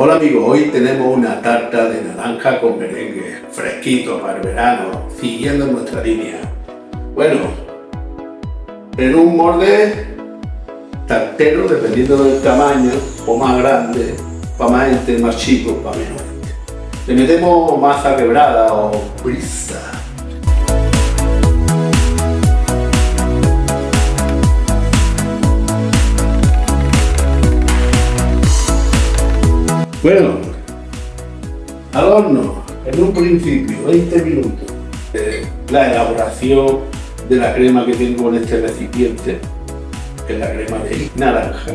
Hola amigos, hoy tenemos una tarta de naranja con merengue, fresquito para el verano, siguiendo nuestra línea. Bueno, en un molde tartero, dependiendo del tamaño, o más grande, para más gente, más chico, para menos gente. Le metemos masa quebrada o brisa. Bueno, al horno, en un principio, 20 minutos. La elaboración de la crema que tengo en este recipiente, que es la crema de naranja.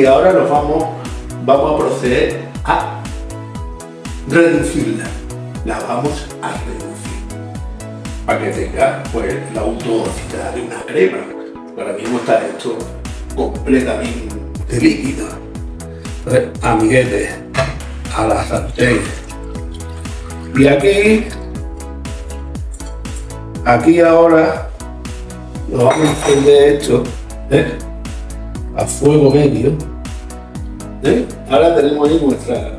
Que ahora nos vamos, vamos a proceder a reducirla. La vamos a reducir para que tenga pues, la autocidad de una crema. Ahora mismo está esto completamente líquido. Entonces, amiguetes, a la sartén. Y aquí, aquí ahora, lo vamos a encender esto. ¿eh? a fuego medio. ¿Eh? Ahora tenemos ahí nuestra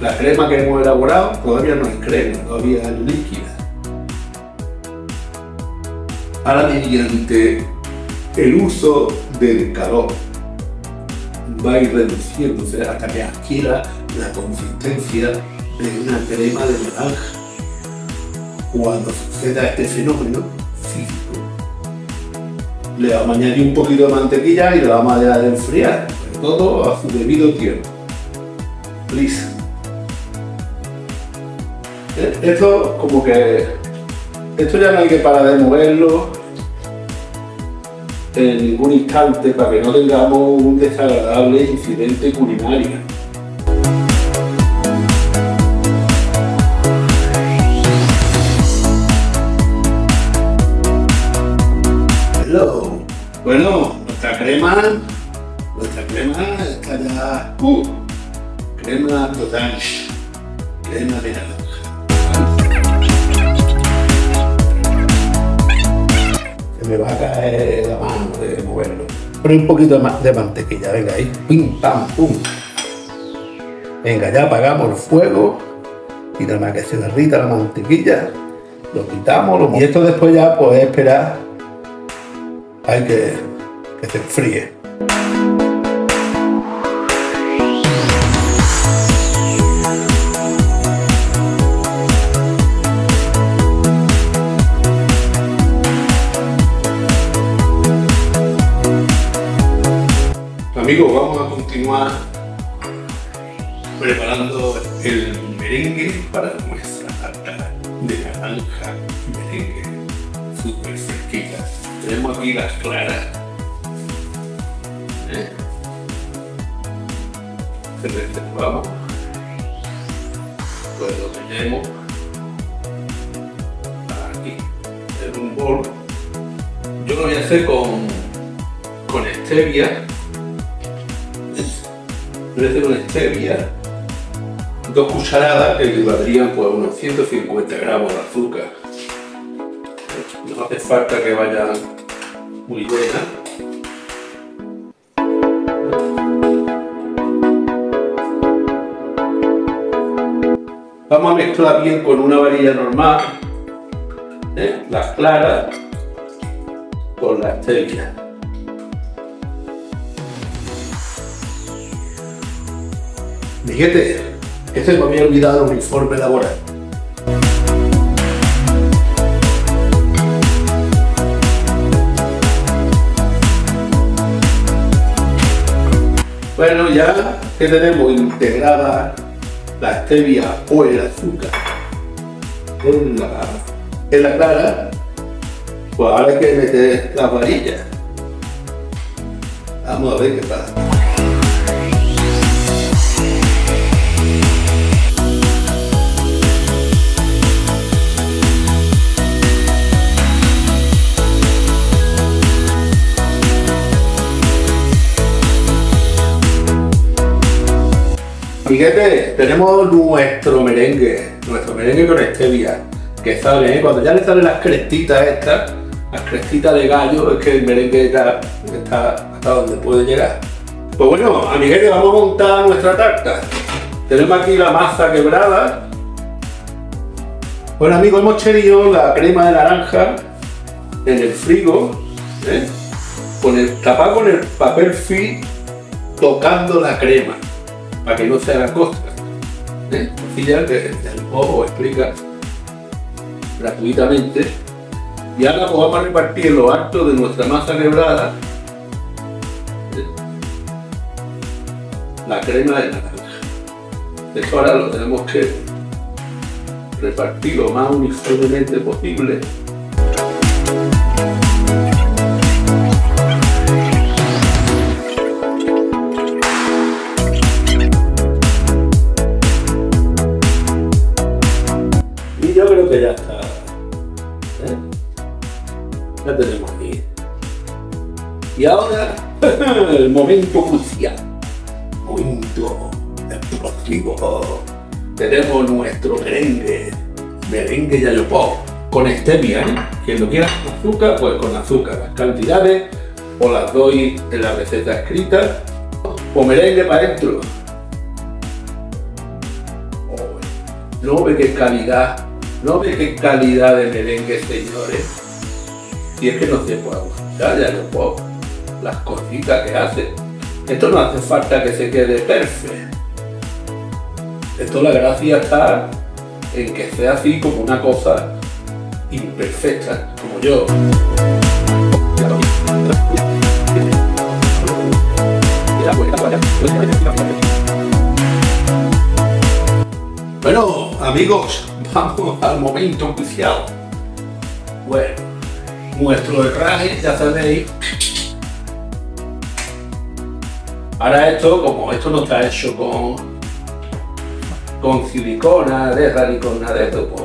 la crema que hemos elaborado, todavía no es crema, todavía es líquida. Ahora mediante el uso del calor va a ir reduciéndose hasta que adquiera la consistencia de una crema de naranja. Cuando suceda este fenómeno físico le vamos a añadir un poquito de mantequilla y lo vamos a dejar enfriar. Todo a su debido tiempo. Please. Esto como que... Esto ya no hay que parar de moverlo en ningún instante para que no tengamos un desagradable incidente culinario. Hello. Bueno, nuestra crema, nuestra crema uh, crema total, crema de naranja. Se me va a caer la mano de moverlo. Pon un poquito de mantequilla, venga ahí, pim, pam, pum. Venga, ya apagamos el fuego y nada más que se derrita la mantequilla, lo quitamos, lo... y esto después ya pues esperar hay que que se enfríe. Preparando el merengue para nuestra tarta de naranja merengue súper fresquita. Tenemos aquí las claras. ¿Eh? Se reservamos. Pues lo tenemos aquí en un bol. Yo lo voy a hacer con, con stevia. Voy a hacer una stevia, dos cucharadas que equivaldrían pues, unos 150 gramos de azúcar. No hace falta que vaya muy buenas. vamos a mezclar bien con una varilla normal ¿eh? las claras con la stevia Miguete, gente, este me había olvidado el uniforme laboral. Bueno, ya que tenemos integrada la stevia o el azúcar en la, en la clara, pues ahora hay que meter la varilla. Vamos a ver qué pasa. Amiguete, tenemos nuestro merengue, nuestro merengue con stevia, que sale, ¿eh? cuando ya le salen las crestitas estas, las crestitas de gallo, es que el merengue está, hasta donde puede llegar. Pues bueno, amiguete, vamos a montar nuestra tarta. Tenemos aquí la masa quebrada. Bueno amigos, hemos tenido la crema de naranja en el frigo, ¿eh? con el tapado con el papel film tocando la crema para que no se haga cosas. ¿eh? ya que el juego explica gratuitamente. Y ahora pues vamos a repartir los actos de nuestra masa quebrada ¿eh? la crema de naranja. Esto ahora lo tenemos que repartir lo más uniformemente posible ¿eh? Ya tenemos aquí. Y ahora, el momento crucial. Momento explosivo. Tenemos nuestro merengue. Merengue yayopó. Con stevia, ¿eh? Quien lo quiera con azúcar, pues con azúcar. Las cantidades o las doy en la receta escrita. O merengue para adentro. no ve qué calidad no ve qué calidad de merengue, señores. Si es que no se puede aguantar, ya no puedo. Las cositas que hace. Esto no hace falta que se quede perfecto. Esto la gracia está en que sea así como una cosa imperfecta, como yo. Bueno, amigos, vamos al momento oficial. Bueno, nuestro herraje, ya sabéis. Ahora esto, como esto no está hecho con, con silicona de ni con nada de esto, pues,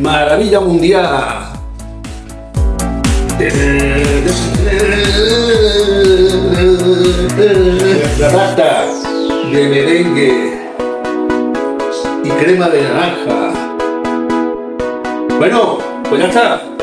Maravilla mundial. La pasta de merengue y crema de naranja. Bueno, pues ya está.